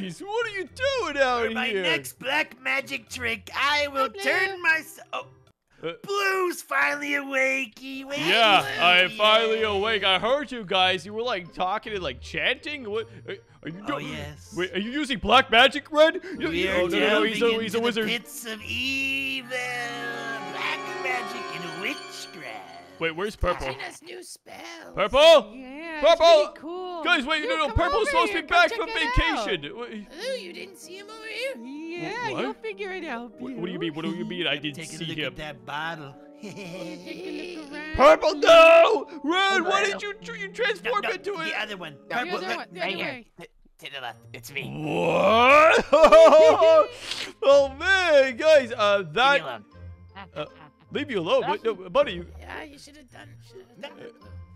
Guys, what are you doing out For my here? next black magic trick, I will Blue. turn myself. Oh, Uh, Blue's finally awake. He wakes Yeah, I am finally awake. I heard you guys. You were like talking and like chanting. What are, are you Oh doing? yes. Wait, are you using black magic, Red? You- We are oh, no, no, no, he's a, he's a wizard. The pits of evil, black magic, and witchcraft. Wait, where's purple? China's new spell. Purple? Yeah, Purple! really cool. Guys, wait, Dude, no, no, Purple's supposed to be back from vacation. Oh, you didn't see him over here? Yeah, What? you'll figure it out. what, what do you mean? What do you mean? I didn't taking see a look him. at that bottle. Take a look around. Purple, no! Red, why did you you transform no, into it? the other one. The Purple, other look, one, the right other here. way. To, to the left. It's me. What? oh man, guys, uh, Leave me that alone. uh, leave you alone. What, no, buddy, you, Yeah, you should have done. Should have done. it.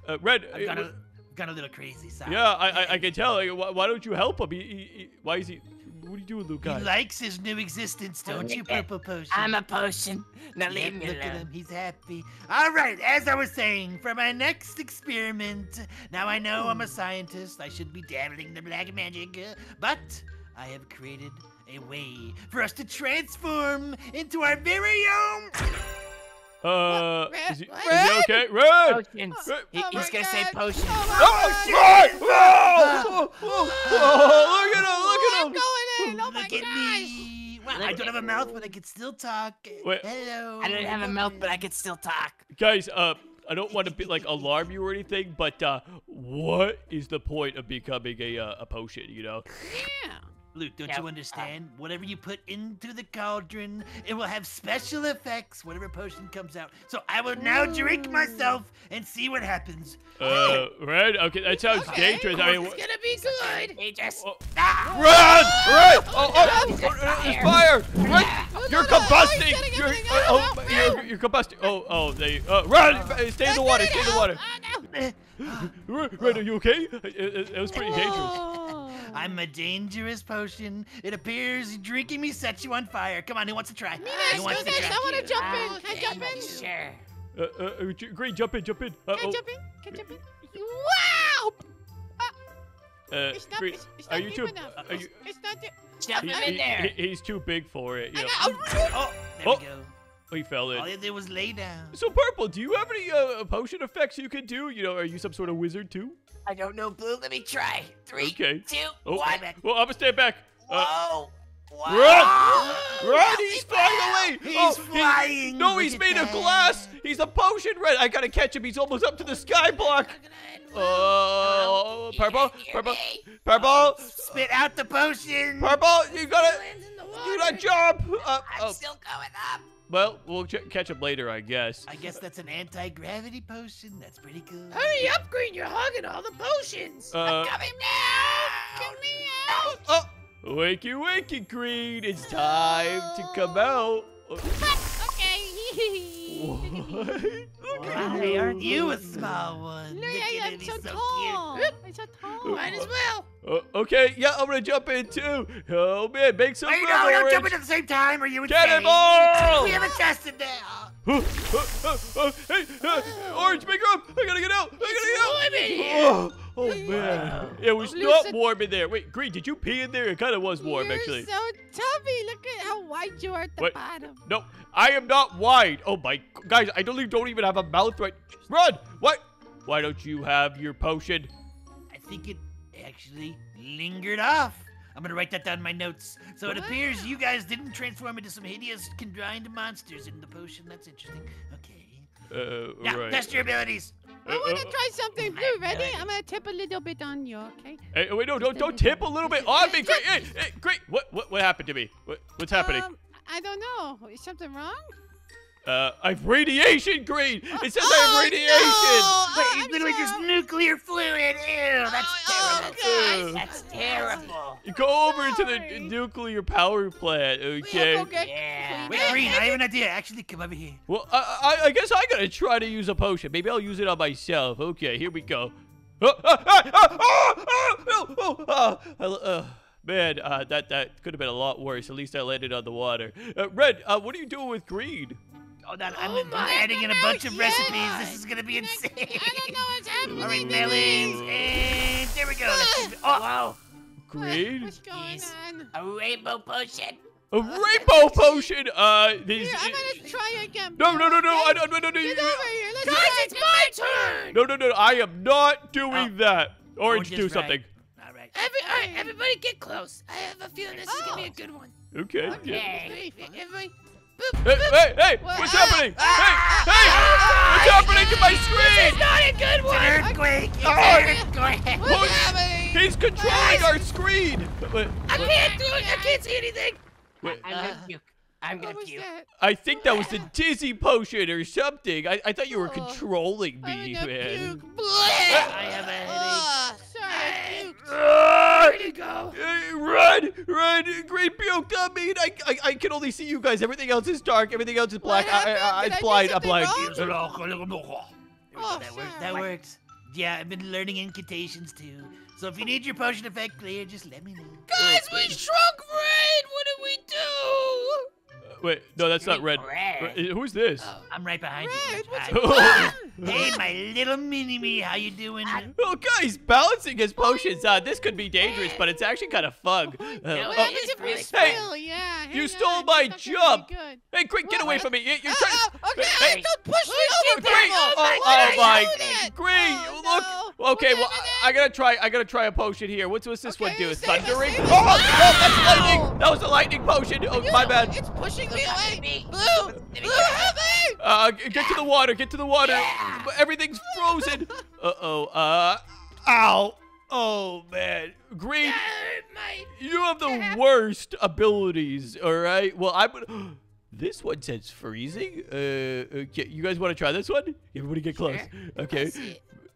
uh, Red. I've got a, got a little crazy side. yeah, I, I, I can tell. Like, why, why don't you help him? He, he, he, why is he? What are you doing, Luke? He likes his new existence, don't you, Purple Potion? I'm a potion. Now Yep, leave me look at him, he's happy. All right, as I was saying, for my next experiment, now I know I'm a scientist, I should be dabbling the black magic, uh, but I have created a way for us to transform into our very own. Uh, Red, is he, is he okay? Red. Potions. Red. He- Oh he's gonna say God. potions. Oh my Oh, God. Red! Oh, oh, oh, look at him! Look I'm at him! going in. Oh my Look at gosh. me. Well, I don't have a mouth, but I can still talk. Wait. Hello. I don't have a mouth, but I can still talk. Guys, uh, I don't want to be like alarm you or anything, but uh, what is the point of becoming a uh, a potion? You know? Yeah. Luke, don't Yeah, you understand? Whatever you put into the cauldron, it will have special effects. Whatever potion comes out. So I will now drink myself and see what happens. Uh, Red. Okay, that sounds Okay, dangerous. I mean, It's gonna be good. He just. Oh. Ah! Run! Run! Oh, oh, He's oh, on uh, there's fire. fire! Red, Oh, you're no, no, oh, he's combusting! getting You're, uh, oh, Oh, you're, you're combusting! Oh, oh, they, uh, run! Stay in the water! Stay in the water! Oh, no. Red, Red, are you okay? It, it, it was pretty dangerous. Oh. I'm a dangerous potion. It appears drinking me sets you on fire. Come on, who wants to try? Me Who next, wants to try? I want to jump in. Okay, Can I jump in? Sure. Uh, uh, uh, J- Green, jump in, jump in. Uh, Can I oh, jump in? Can I jump in? Wow! uh, It's not, Green, it's, it's are not you deep too? enough. Are you? it's not deep. Jump He, him he- in there. he- he's too big for it. You I know. got, Oh, there Oh. we go. he fell in. All you did was lay down. So purple, do you have any uh, potion effects you can do? You know, are you some sort of wizard too? I don't know, Blue. Let me try. Three, Okay. two, Oh, one. well, I'm gonna stand back. Uh, Whoa. Run! Run! He's flying away! He's oh, he- flying. no, he's made of glass! He's a potion red! I gotta catch him! He's almost up to the sky block! Oh, You purple, purple, purple, Spit out the potion. purple! You gotta, lands in the you gotta jump! Uh, I'm oh, still going up. Well, we'll ch- catch up later, I guess. I guess that's an anti-gravity potion. That's pretty cool. Hurry up, Green. You're hogging all the potions. Uh, Coming down. Get me out. oh, wakey, wakey, Green! It's time to come out. okay. What? Look at Why aren't you a small one? No, Look yeah, I'm so so tall. cute. I'm so tall. Might as well. Uh, okay, yeah, I'm gonna jump in too. Oh man, make some Wait, room, no, don't Orange. jump in at the same time. Are you insane? Cannonball! We haven't tested now. Uh, uh, uh, hey, uh, Orange, make room! I gotta get out! I gotta warm get here. out! Oh, oh man, it was Listen- not warm in there. Wait, Green, did you pee in there? It kind of was warm, You're actually. so tubby. Look at how wide you are at the What? bottom. No, I am not wide. Oh my, guys, I don't even, don't even have a mouth right. Run! What? Why don't you have your potion? I think it actually lingered off. I'm gonna write that down in my notes. So it appears you guys didn't transform into some hideous, conjoined monsters in the potion. That's interesting. Okay. Uh, Now, right. test your abilities. I want Uh, to try something blue. Ready? I'm gonna tip a little bit on you. Okay. Hey, wait, no, don't, don't tip a little bit on me, Great. Hey, hey, Great. What, what, what happened to me? What, what's happening? Um, I don't know. Is something wrong? Uh, I've radiation, Green. It says I Oh, have radiation. no! Wait, I'm it's literally just nuclear fluid. Ew, that's Oh, terrible. God. That's terrible. Go over to the nuclear power plant, okay? We'll go get Yeah. Wait. Green, I have an idea. Actually, come over here. Well, I, I, I guess I gotta try to use a potion. Maybe I'll use it on myself. Okay, here we go. Oh, ah, ah, ah, ah, ah, oh, oh, ah, I- uh, man, uh, that that could have been a lot worse. At least I landed on the water. Uh, Red, uh, what are you doing with green? Hold on, I'm, Oh I'm adding in a bunch of goodness, recipes. yeah. This is gonna be insane. I don't know what's happening. All right, to melons, and there we go. Let's- Oh, Whoa. Green? What's going Yes. on? A rainbow potion. A rainbow potion. Uh, this. Here, I'm gonna try again. No, no, no, no, I okay? don't, no, no, no, Get you- over here. Let's Guys, try it's again. my turn. no, no, no, I am not doing Oh. that. Orange, Orange is do right. something. All right. Every, all right, everybody get close. I have a feeling this is gonna be a Oh. good one. Okay. yeah. Okay. Very Hey, hey, hey! What? What's Ah, happening? ah, hey, hey! What's happening to my screen? is not a good one. Earthquake! It's Oh, earthquake! What's Who's- happening? He's controlling our screen. I can't do it. I can't see anything. wait, I'm gonna puke. I'm gonna puke. I think that was the dizzy potion or something. I, I thought you were Oh. controlling I'm gonna man. puke. I have a headache. Sorry, I puked. Where'd he go? Run! Run! Green puked on me! I, I, I can only see you guys. Everything else is dark. Everything else is black. What I, I, I, happened? Did it's I do blind. I'm something blind. wrong? Oh, that works. sorry. That works. Yeah, I've been learning incantations too. So if you need your potion effect clear, just let me know. Guys, we shrunk Rain. What did we do? Wait, no, that's not red. Red. Red- Who's this? Oh. I'm right behind Red, you. what's Hi. Hey, my little mini me, how you doing? Oh, guys, balancing his potions. Uh, this could be dangerous, but it's actually kind of fun. Uh, No, oh, What it happens if we really spill? Yeah. you hang stole on, my it's jump. be hey, quick, get What? away from me. You- You're Oh, trying. oh, okay, Hey, hey, don't push me over, Green, people. oh, oh my, do? Green, Oh, look. No. Okay, well, I, I gotta try. I gotta try a potion here. What's what's this one do? save us, Thundering? save. Oh, oh, that's lightning. That was a lightning potion. Oh, You- my bad. It's pushing me away. me. Blue, Blue, get help me. Uh, g- get to the water. Get to the water. Yeah. Everything's frozen. Uh oh. Uh, ow. Oh man, Green. My. You have the worst abilities, all right? Well, I'm gonna... This one says freezing. Uh, okay, you guys want to try this one? Everybody get close. Sure. Okay.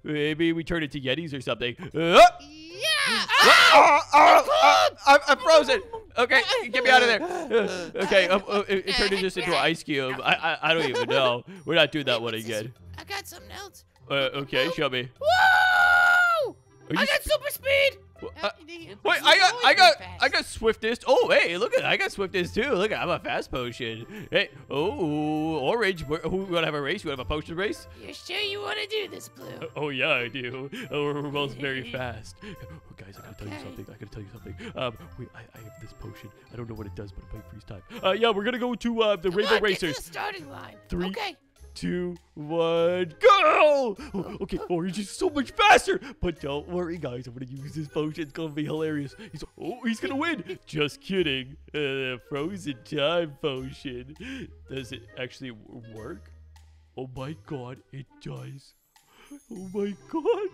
Let's see it. Maybe we turn it to Yetis or something. Uh, Yeah. ah, ah, ah, I'm, I'm frozen. Okay, get me out of there. Uh, okay, um, uh, it, it turned just into an ice cube. I, I I don't even know. We're not doing that one again. I got something else. Uh, okay, show me. Whoa! I got super speed. Uh, Wait, I got, I got, fast. I got swiftest. Oh, hey, look at, I got swiftest too. Look, I'm a fast potion. Hey, oh, orange. Where, who want to have a race? You want to have a potion race? You sure you want to do this, Blue? Oh yeah, I do. Oh, we're both very fast. Oh, guys, I gotta tell you something. I gotta tell you something. Um, wait, I, I have this potion. I don't know what it does, but it might freeze time. Uh, yeah, we're gonna go to uh the Come Rainbow on, Get Racers. to the starting line. Three. Okay. Two, one, go! Oh, okay, Orange is so much faster. But don't worry, guys. I'm gonna use this potion. It's gonna be hilarious. He's oh, he's gonna win. Just kidding. Uh, frozen time potion. Does it actually work? Oh my god, it does. Oh my god.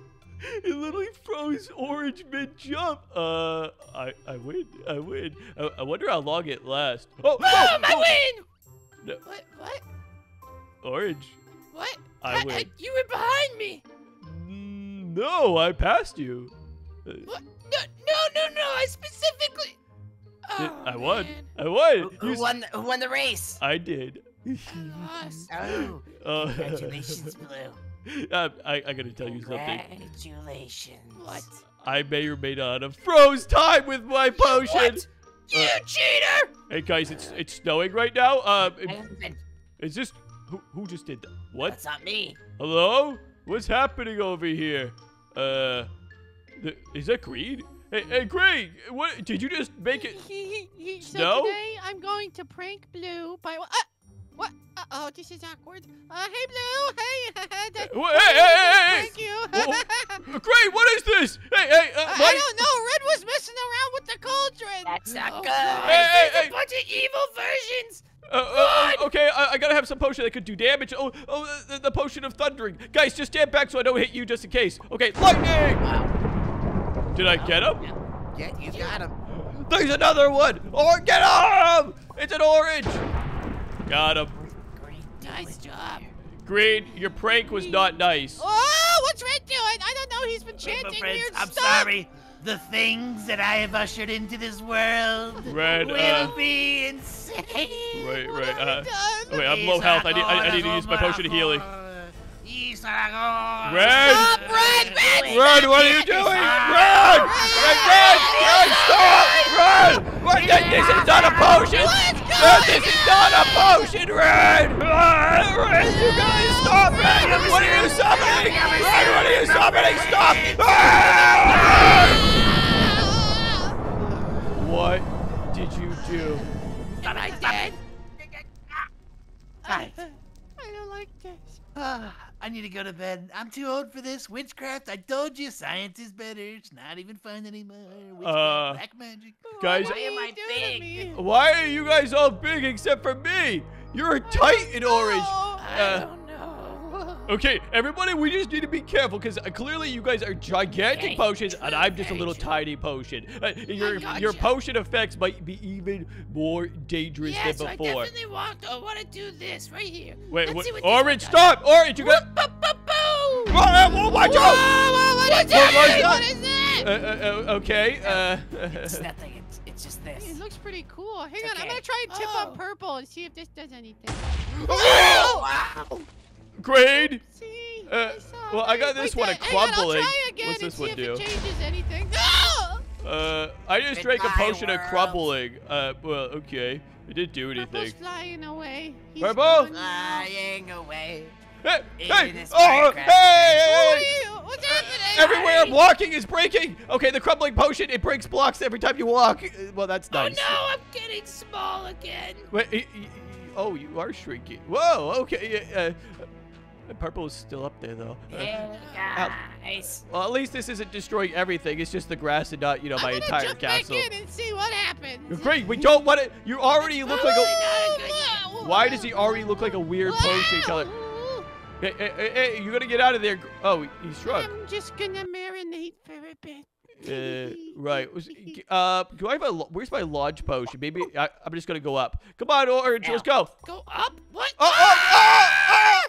It literally froze Orange mid jump. Uh, I I win. I win. I, I wonder how long it lasts. Oh, Oh, oh, my oh, win! No. What? What? Orange. What? I win. you were behind me. Mm, No, I passed you. Uh, What? No, no, no, no. I specifically. Oh, I won. man. I won. Who, who won? The, who won the race? I did. Lost. Oh, Uh, congratulations, Blue. uh, I, I gotta tell you something. Congratulations. What? I may or may not have froze time with my potion. What? You Uh, cheater! Hey guys, it's it's snowing right now. Um, I haven't- is this who who just did that? What? That's not me. Hello? What's happening over here? Uh, th- is that Green? Hey, hey, Green! What did you just make it? so Snow? today I'm going to prank Blue by uh, what? Uh, oh, this is awkward. Uh, hey Blue. Hey. hey, hey, hey, hey! Thank you. Whoa. Green, what is this? Hey, hey, uh, I, my- I don't know. Red was messing around with the cauldron. That's not Oh, good. Hey, hey, there's hey. a bunch of evil versions. Uh, uh, uh, okay, I, I gotta have some potion that could do damage. Oh, oh, the, the potion of thundering. Guys, just stand back so I don't hit you just in case. Okay, lightning! Wow. Did I get him? Yeah, you got him. There's another one! Or get him! It's an orange! Got him. Great. Nice job. Green, your prank was not nice. Oh, what's Red doing? I don't know. He's been chanting friends, weird I'm stuff. sorry. The things that I have ushered into this world Red, will uh, be insane. Right, right. Uh, oh, wait, I'm low health. I need, I, I need to use my potion of healing. Red! Stop, Red, Red! Red, what are you doing? Red! Red, Red! Red, stop! Red! Red, th- this is not a potion! Red, this is not a potion, Red! Red, Red, you guys stop! Red, what are you summoning? Red, what are you summoning? Stop! Red! What did you do? Am I dead? Alright. I don't like this. Ah, I need to go to bed. I'm too old for this. Witchcraft, I told you, science is better. It's not even fun anymore. Witchcraft, Uh, black magic. Guys- Why are am you I doing big? Why are you guys all big except for me? You're tight in orange. I Uh, don't know. Okay, everybody, we just need to be careful because clearly you guys are gigantic Very potions and I'm just a little tiny potion. Uh, your gotcha. your potion effects might be even more dangerous Yeah, so than I before. definitely want. I want to do this right here. Wait, Let's what? what Orange, stop! Orange, you got. Boo, boo, boo! Whoa, uh, whoa, watch out! Whoa, what is Whoa, that? what's What that? is that? Uh, uh, uh, okay. Uh, It's nothing. It's, it's just this. It looks pretty cool. Hang on, I'm gonna try and tip Oh. on purple and see if this does anything. Wow! Grade. See? Uh, I well, I got this Wait, one that- at hang crumbling. What's this one do? It changes anything. Uh, I just drank a Goodbye, potion of world. crumbling. Uh, well, okay. It didn't do Purple's anything. flying away. He's Purple? gone. Flying away. Hey, hey, oh, Minecraft. hey, What hey, are hey. you? What's happening? Everywhere I'm walking is breaking. Okay, the crumbling potion, it breaks blocks every time you walk. Uh, Well, that's Oh nice. no, I'm getting small again. Wait, oh, you are shrinking. Whoa, okay. Uh, purple is still up there, though. Hey, guys. well, at least this isn't destroying everything. It's just the grass and not, you know, my I'm gonna entire jump castle. back in and see what happens. Great, we don't want it. You already look like a. Oh. Why does he already look like a weird potion color? Hey, hey, hey, you gotta get out of there. Oh, he shrunk. I'm just gonna marinate for a bit. Uh, right. Uh, do I have a? Where's my lodge potion? Maybe I, I'm just gonna go up. Come on, Orange, let's go. Go up? What? Oh, oh, oh, ah!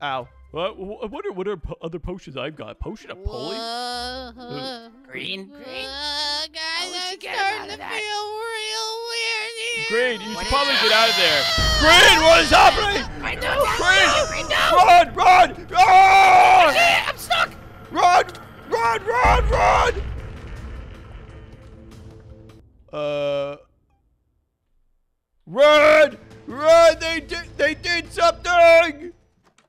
Uh, ow. What? I wonder what are po- other potions I've got. Potion of pulley. Whoa. Green. Uh, How guys, would you it's get him starting out to of feel that? real weird here. Green, you should What is probably that? get out of there. Green, what is happening? I don't know. Green, I know. run, run! Ah! I'm stuck. Run! Run! Run! Run! Uh. Run! Run! They did. They did something.